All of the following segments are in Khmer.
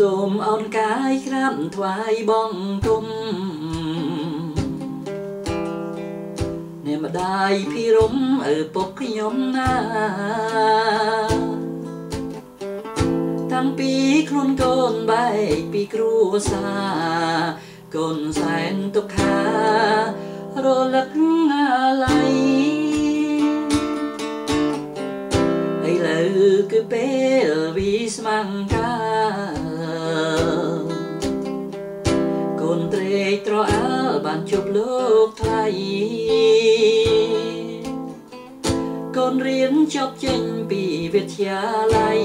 សូមអោនកាយក្រាបថ្វាយបងគុំអ្នកម្ដាយភិរមឪពុកខ្ញុំណាតាំងពីខ្លួនកូនបែកពីគ្រួសារកូនសែនទុក្ខារលឹកអាឡ័យឥឡូវគឺពេលវិស្មង្កាកូ ត្រេកត្រអាលបានជប់លោកថ្លៃកូនរៀនចប់ចេញពីវិទ្យាល័យ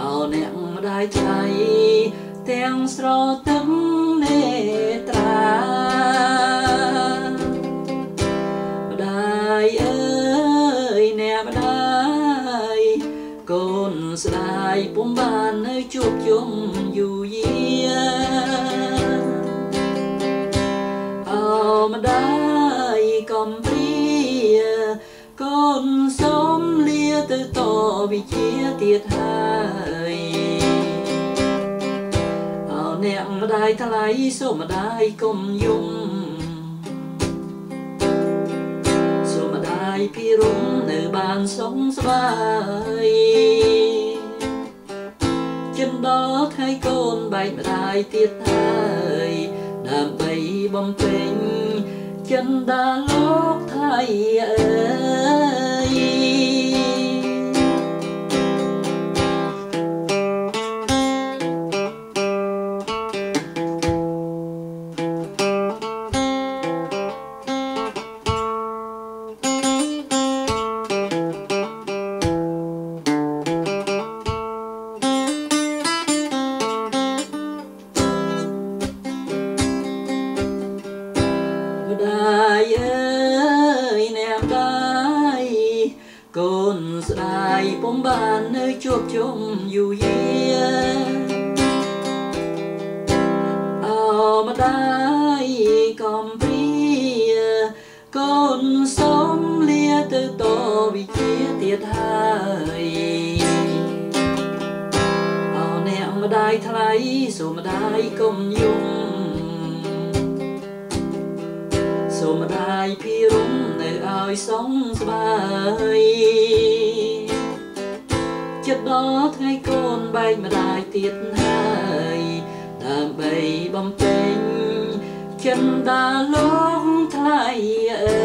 អោអ្នកម្ដាយថ្លៃទាំងស្រទឹងនេត្រាម្ដាយអើយអ្នកម្ដាយកូនស្ដាយពុំបាននៅជួបជុំ កំព្រាកូនសូមលាទៅតវិជាទៀតហើយអោអ្នកម្ដាយថ្លៃសូមម្ដាយកុំយំសូមម្ដាយពីរំនៅបានសុខស្បាយចិនដល់ថ្ងៃកូនបែកម្ដាយទៀតហើយដើម្បីបំពេញ ចិនដាលោក ដាយអើយអ្នកម្ដាយកូនស្ដាយពុំបាននៅជួបជុំយូរយាអោម្ដាយកំព្រាកូនសូមលាទៅតវិជាទៀតហើយអោអ្នកម្ដាយថ្លៃសូមម្ដាយកុំយំ សូមម្ដាយពីរំនៅឲ្យសងស្បាយចិត្តដល់ថ្ងៃកូនបែកម្ដាយទៀតហើយដើម្បីបំពេញចិនដាលោកថ្លៃអើ